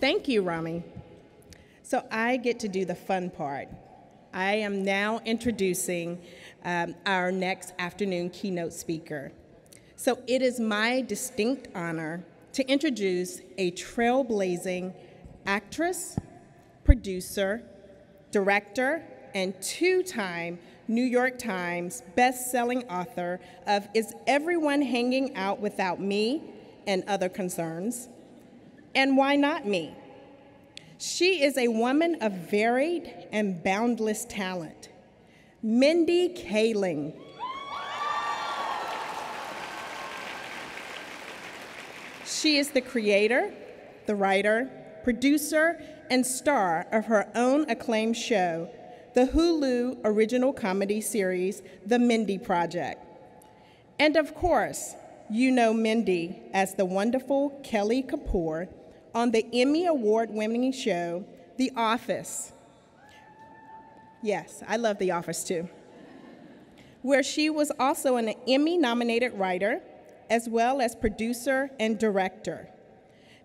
Thank you, Rami. So I get to do the fun part. I am now introducing um, our next afternoon keynote speaker. So it is my distinct honor to introduce a trailblazing actress, producer, director, and two time New York Times best-selling author of Is Everyone Hanging Out Without Me and Other Concerns? And Why Not Me? She is a woman of varied and boundless talent. Mindy Kaling. She is the creator, the writer, producer, and star of her own acclaimed show, the Hulu original comedy series, The Mindy Project. And of course, you know Mindy as the wonderful Kelly Kapoor on the Emmy Award winning show, The Office. Yes, I love The Office too. Where she was also an Emmy nominated writer, as well as producer and director.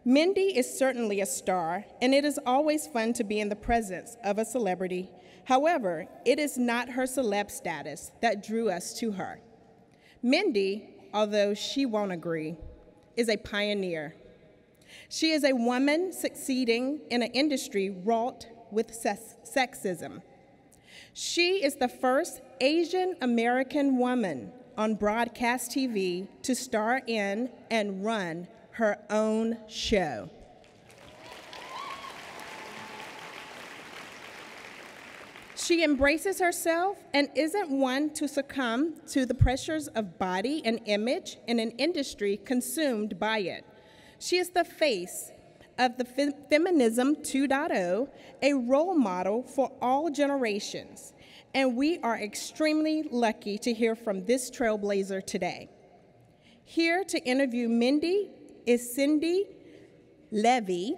Mindy is certainly a star, and it is always fun to be in the presence of a celebrity However, it is not her celeb status that drew us to her. Mindy, although she won't agree, is a pioneer. She is a woman succeeding in an industry wrought with sexism. She is the first Asian American woman on broadcast TV to star in and run her own show. She embraces herself and isn't one to succumb to the pressures of body and image in an industry consumed by it. She is the face of the Feminism 2.0, a role model for all generations. And we are extremely lucky to hear from this trailblazer today. Here to interview Mindy is Cindi Leive.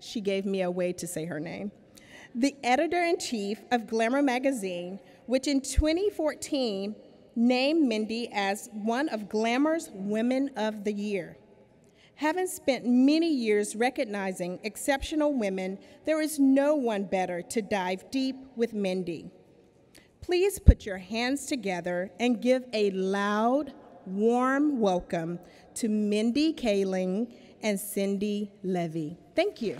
She gave me a way to say her name the editor in chief of Glamour magazine, which in 2014 named Mindy as one of Glamour's Women of the Year. Having spent many years recognizing exceptional women, there is no one better to dive deep with Mindy. Please put your hands together and give a loud, warm welcome to Mindy Kaling and Cindi Leive. Thank you.